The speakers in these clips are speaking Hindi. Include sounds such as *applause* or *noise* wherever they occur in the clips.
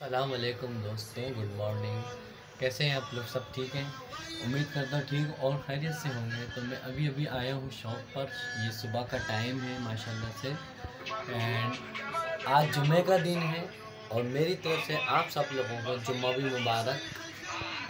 अलैक्म दोस्तों गुड मॉर्निंग कैसे हैं आप लोग? सब ठीक हैं? उम्मीद करता हूँ ठीक और खैरियत से होंगे। तो मैं अभी अभी आया हूँ शॉप पर। ये सुबह का टाइम है, माशाल्लाह से। एंड आज जुमे का दिन है और मेरी तरफ़ से आप सब लोगों को जुम्मा भी मुबारक।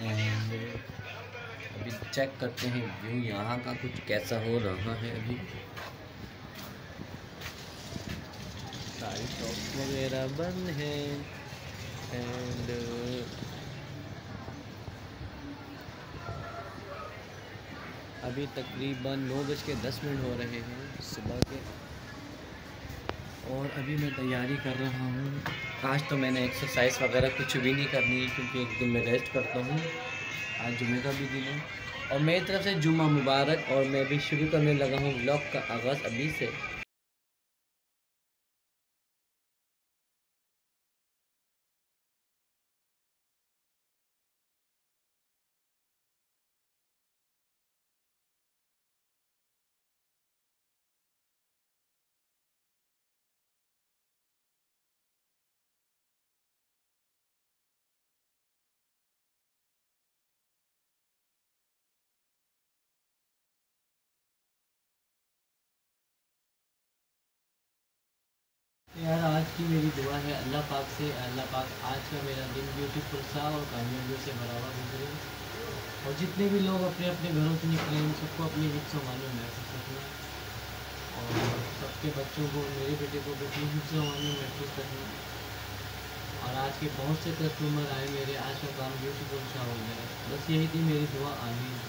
एंड अभी चेक करते हैं व्यू यहाँ का कुछ कैसा हो रहा है अभी। सारी शॉप वगैरह बंद है। एंड अभी तकरीबन नौ बज के दस मिनट हो रहे हैं सुबह के। और अभी मैं तैयारी कर रहा हूँ। आज तो मैंने एक्सरसाइज वगैरह कुछ भी नहीं करनी क्योंकि एक दिन मैं रेस्ट करता हूँ। आज जुमे का भी दिन है। और मेरी तरफ़ से जुम्मा मुबारक और मैं भी शुरू करने लगा हूँ ब्लॉग का आगाज़ अभी से। यार, आज की मेरी दुआ है, अल्लाह पाक से, अल्लाह पाक आज का मेरा दिन ब्यूटीफुल सा और कामयाबियों से भरा हुआ गुजरे। और जितने भी लोग अपने अपने घरों से निकले हैं सबको अपनी हिस्स मालूम महसूस रखना और सबके बच्चों को, मेरे बेटे को भी अपनी हिस्स मालूम महसूस करना और आज के बहुत से कस्टमर आए मेरे, आज का काम ब्यूटीफुल सा हो गया बस यही थी मेरी दुआ, आमीन।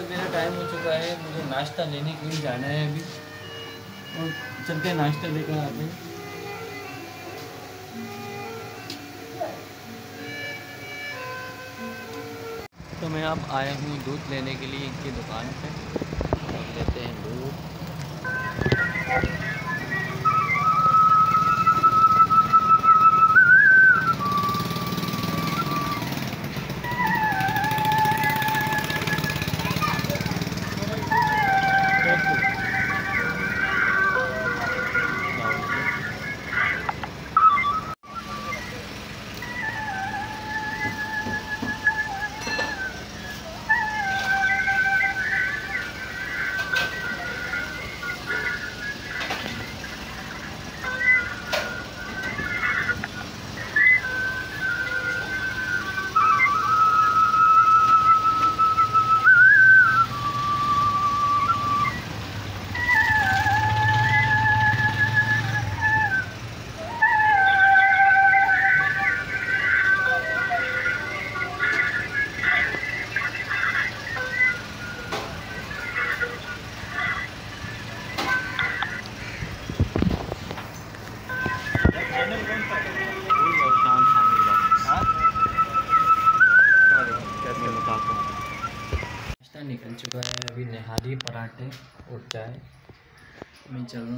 यार मेरा टाइम हो चुका है, मुझे नाश्ता लेने के लिए जाना है अभी। और चलते नाश्ता लेकर आते हैं। तो मैं अब आया हूँ दूध लेने के लिए इनकी दुकान पे। लेते हैं दूध।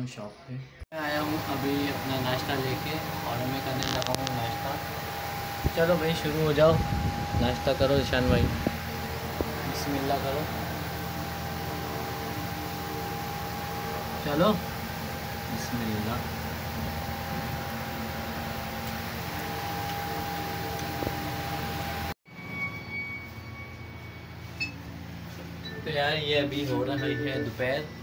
हूँ शॉप पे। मैं आया हूँ अभी अपना नाश्ता लेके, और मैं करने लगा हूँ नाश्ता। चलो भाई, शुरू हो जाओ। नाश्ता करो, ईशान भाई। बिस्मिल्लाह करो। चलो। बिस्मिल्लाह। तो यार, ये अभी हो रहा है दोपहर।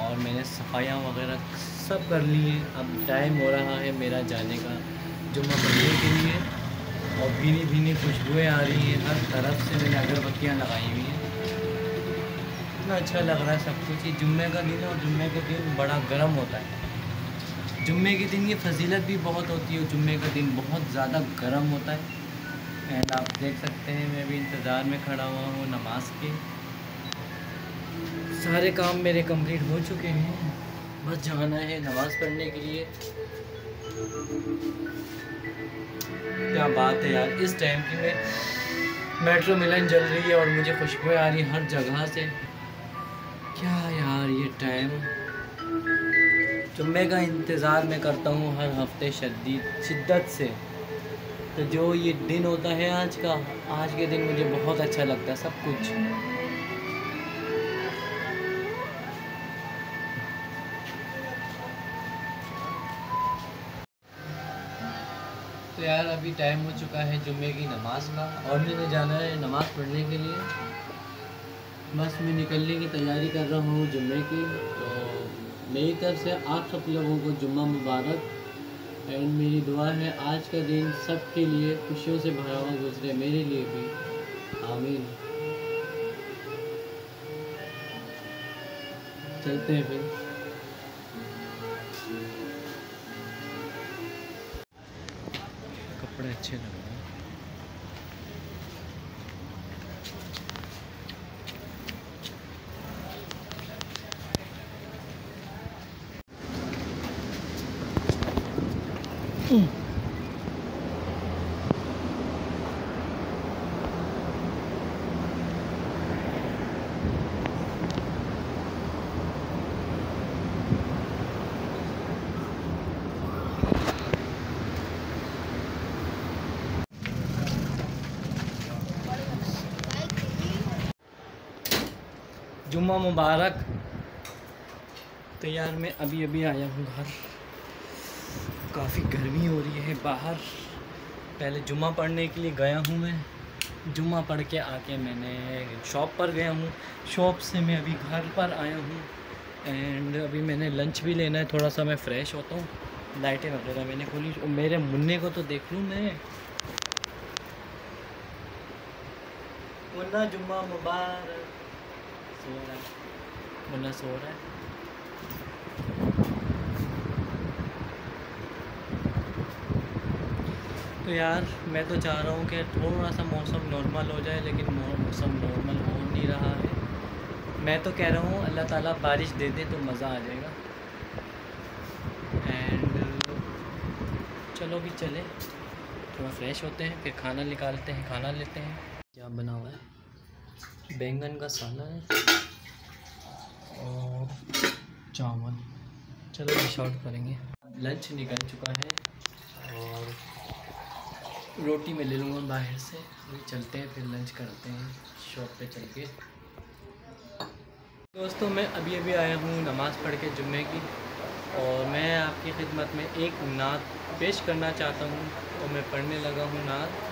और मैंने सफाइयाँ वगैरह सब कर ली हैं। अब टाइम हो रहा है मेरा जाने का, जुम्मा पढ़ने के लिए। और भीनी भीनी खुशबुएँ आ रही हैं, हर तरफ़ से मैंने अगरबत्तियाँ लगाई हुई हैं। इतना अच्छा लग रहा है सब कुछ। ये जुम्मे का दिन और जुम्मे का दिन बड़ा गर्म होता है। जुम्मे के दिन ये फजीलत भी बहुत होती है जुम्मे का दिन बहुत ज़्यादा गर्म होता है। एंड आप देख सकते हैं, मैं भी इंतज़ार में खड़ा हुआ हूँ नमाज़ के। सारे काम मेरे कंप्लीट हो चुके हैं। बस जाना है नमाज़ पढ़ने के लिए। क्या बात है यार, इस टाइम की में मेट्रो मिलन जल रही है और मुझे खुशबू आ रही हर जगह से। क्या यार ये टाइम जुम्मे का इंतज़ार मैं करता हूँ हर हफ़्ते शदीद शिद्दत से। तो जो ये दिन होता है आज का, आज के दिन मुझे बहुत अच्छा लगता है सब कुछ। तो यार, अभी टाइम हो चुका है जुम्मे की नमाज़ का। और मैंने जाना है नमाज़ पढ़ने के लिए। बस मैं निकलने की तैयारी कर रहा हूँ जुम्मे की। तो मेरी तरफ़ से आप सब लोगों को जुम्मा मुबारक। एंड मेरी दुआ है आज का दिन सब के लिए खुशियों से भरा हुआ गुजरे, मेरे लिए भी। आमीन। चलते हैं फिर। कपड़े अच्छे लग रहे हैं जुम्मा मुबारक। तो यार मैं अभी अभी आया हूँ घर। काफ़ी गर्मी हो रही है बाहर। पहले जुम्मा पढ़ने के लिए गया हूँ मैं। जुम्मा पढ़ के आके मैंने शॉप पर गया हूँ। शॉप से मैं अभी घर पर आया हूँ। एंड अभी मैंने लंच भी लेना है, थोड़ा सा मैं फ़्रेश होता हूँ। लाइटें वगैरह मैंने खोली। मेरे मुन्ने को तो देख लूँ मैं। मुन्ना, जुम्मा मुबारक। सो रहा है मुन्ना सो रहा है तो यार, मैं तो चाह रहा हूँ कि थोड़ा सा मौसम नॉर्मल हो जाए, लेकिन मौसम नॉर्मल हो नहीं रहा है। मैं तो कह रहा हूँ, अल्लाह ताला बारिश दे दे तो मज़ा आ जाएगा। एंड चलो भी चले। थोड़ा फ्रेश होते हैं, फिर खाना निकालते हैं, खाना लेते हैं। क्या बना हुआ है? बैंगन का साला है। और चावल। चलो शॉर्ट करेंगे। लंच निकल चुका है और रोटी मैं ले लूँगा बाहर से। अभी चलते हैं, फिर लंच करते हैं शॉप पे चल के। दोस्तों, मैं अभी अभी आया हूँ नमाज़ पढ़ के जुम्मे की और मैं आपकी खिदमत में एक नात पेश करना चाहता हूँ और मैं पढ़ने लगा हूँ नात।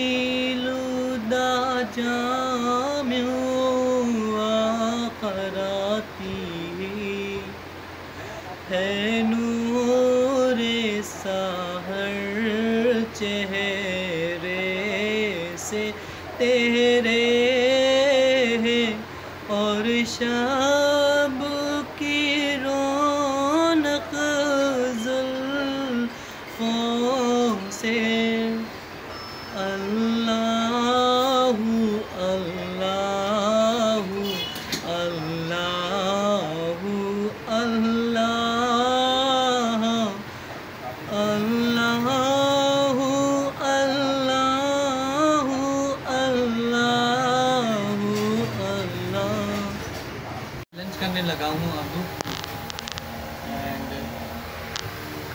say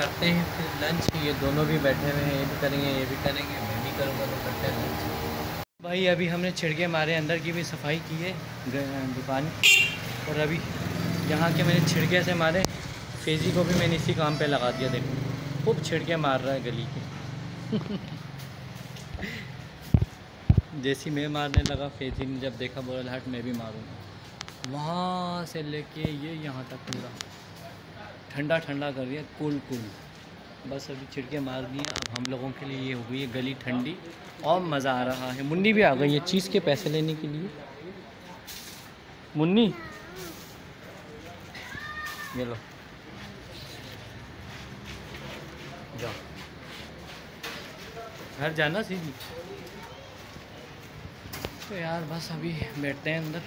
करते हैं, फिर लंच ये दोनों भी बैठे हुए हैं, ये भी करेंगे, ये भी करेंगे, मैं भी करूँगा तो करते हैं लंच भाई, अभी हमने छिड़के मारे, अंदर की भी सफ़ाई की है दुकान। और अभी यहाँ के मैंने छिड़के से मारे, फेजी को भी मैंने इसी काम पे लगा दिया, देखो। खूब छिड़के मार रहा है गली के। *laughs* जैसी मैं मारने लगा, फेजी ने जब देखा, बोला, हट, मैं भी मारूँगा। वहाँ से लेके ये यहाँ तक पूरा। ठंडा ठंडा कर दिया कूल कूल बस अभी छिड़के मार दिए, अब हम लोगों के लिए ये हो गई है गली ठंडी। और मज़ा आ रहा है। मुन्नी भी आ गई है चीज़ के पैसे लेने के लिए। मुन्नी? ये लो। जाओ। घर जाना सीधी? तो यार बस अभी बैठते हैं अंदर।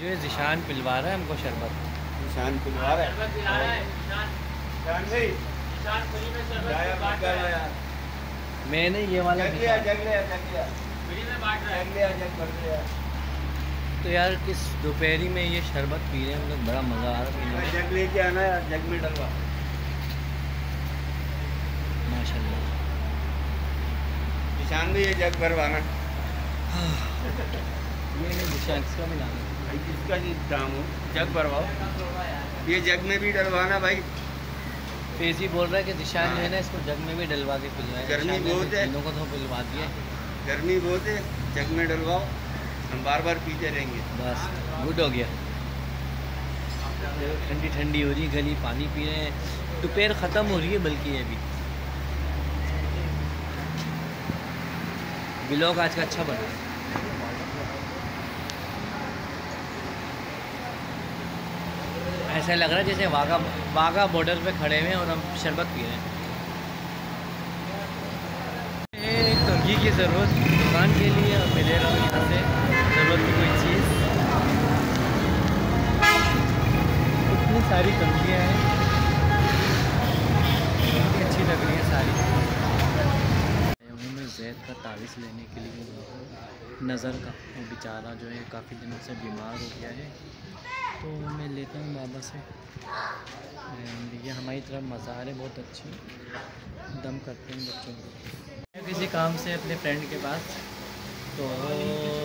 जो है जिशान पिलवा रहा है, हमको शरबत। निशान पिलवा रहा है भाई मैंने ये वाला जग लिया जग लिया जग लिया। जग लिया जग भर लिया। तो यार किस दोपहरी में ये शरबत पी रहे हैं? मतलब बड़ा मज़ा आ रहा है पीने जग लेके आना यार जग में डलवा। माशाल्लाह। निशान भी ये जग भरवाना ये *sighs* निशान इसका भी नाम है दाम हो? जग भरवाओ। ये जग में भी डलवाना भाई। फेजी बोल रहा है कि निशान जो है ना इसको जग में भी डलवा के पिलवाए। गर्मी बहुत है। तीनों को तो पिलवा दिया गर्मी बहुत है। जग में डलवाओ। हम बार बार पीते रहेंगे। बस गुड हो गया। ठंडी ठंडी हो रही है गली पानी पी रहे हैं। दोपहर ख़त्म हो रही है बल्कि अभी। ब्लॉग आज का अच्छा बना। है ऐसा लग रहा है जैसे वाघा वाघा बॉर्डर पे खड़े हुए हैं और हम शरबत पी रहे हैं। कंघी की ज़रूरत दुकान के लिए और मैं ले रहा हूँ यहाँ से, ज़रूरत की कोई चीज़। इतनी सारी कंघियाँ हैं। अच्छी लग रही है सारी। जैद का तावीज़ लेने के लिए नज़र का बेचारा जो है काफ़ी दिनों से बीमार हो गया है। तो मैं लेता हूँ बाबा से। ये हमारी तरफ़ मज़ार है बहुत अच्छी दम करते हैं बच्चों को। किसी काम से अपने फ्रेंड के पास तो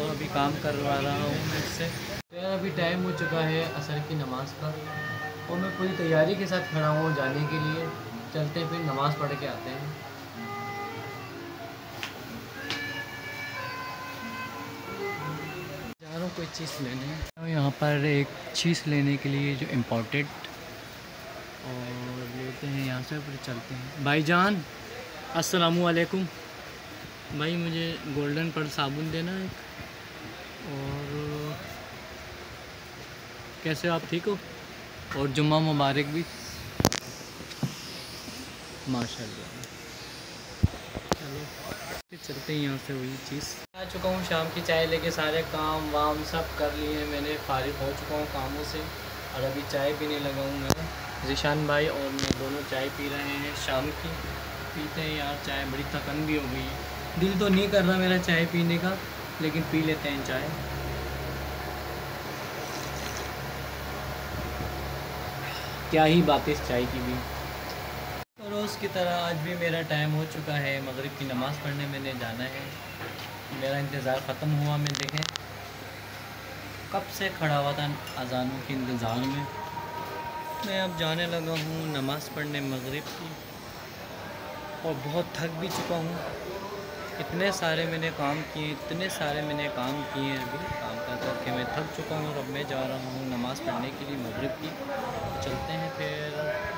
अभी काम करवा रहा हूँ मैं इससे तो अभी टाइम हो चुका है असर की नमाज़ का। और मैं पूरी तैयारी के साथ खड़ा हूँ जाने के लिए। चलते फिर नमाज़ पढ़ के आते हैं। कोई चीज़ लेने तो यहाँ पर एक चीज़ लेने के लिए जो इम्पोर्टेड और लेते हैं यहाँ से, फिर चलते हैं। भाईजान, अस्सलामु अलैकुम। भाई, मुझे गोल्डन पर साबुन देना एक। और, कैसे आप? ठीक हो? और जुम्मा मुबारक भी। माशाल्लाह। चलो चलते हैं यहाँ से वही चीज़। आ चुका हूँ, शाम की चाय लेके सारे काम वाम सब कर लिए मैंने, फारिग हो चुका हूँ कामों से और अभी चाय पीने लगा हूँ मैं। जिशान भाई और मैं दोनों चाय पी रहे हैं, शाम की पीते हैं यार चाय, बड़ी थकन भी हो गई है। दिल तो नहीं कर रहा मेरा चाय पीने का, लेकिन पी लेते हैं चाय। क्या ही बात इस चाय की भी। तो रोज़ की तरह आज भी मेरा टाइम हो चुका है, मगरिब की नमाज़ पढ़ने मैंने जाना है। मेरा इंतज़ार ख़त्म हुआ, मैं देखें। कब से खड़ा हुआ था अजानों के इंतज़ार में? मैं अब जाने लगा हूँ नमाज़ पढ़ने मगरिब की। और बहुत थक भी चुका हूँ। इतने सारे मैंने काम किए, इतने सारे मैंने काम किए अभी। काम कर करके मैं थक चुका हूँ और अब मैं जा रहा हूँ नमाज़ पढ़ने के लिए मगरिब की। चलते हैं फिर।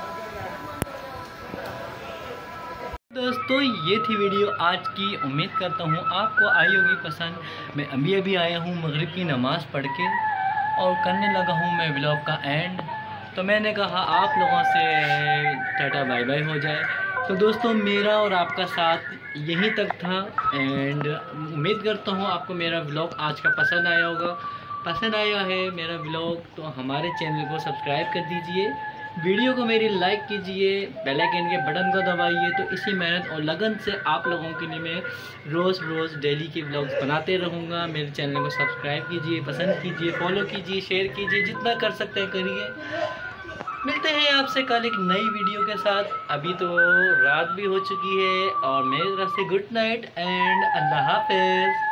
दोस्तों, ये थी वीडियो आज की। उम्मीद करता हूँ आपको आई होगी पसंद। मैं अभी अभी आया हूँ मगरिब की नमाज़ पढ़ के और करने लगा हूँ मैं ब्लॉग का एंड तो मैंने कहा आप लोगों से टाटा बाय बाय हो जाए। तो दोस्तों, मेरा और आपका साथ यहीं तक था एंड उम्मीद करता हूँ आपको मेरा ब्लॉग आज का पसंद आया होगा। पसंद आया है मेरा ब्लॉग तो हमारे चैनल को सब्सक्राइब कर दीजिए। वीडियो को मेरी लाइक कीजिए बेल आइकन के बटन को दबाइए तो इसी मेहनत और लगन से आप लोगों के लिए मैं रोज़ रोज़ डेली के ब्लॉग्स बनाते रहूँगा। मेरे चैनल को सब्सक्राइब कीजिए, पसंद कीजिए फॉलो कीजिए शेयर कीजिए, जितना कर सकते हैं करिए। मिलते हैं आपसे कल एक नई वीडियो के साथ। अभी तो रात भी हो चुकी है और मेरी तरफ़ से गुड नाइट एंड अल्लाह हाफिज़।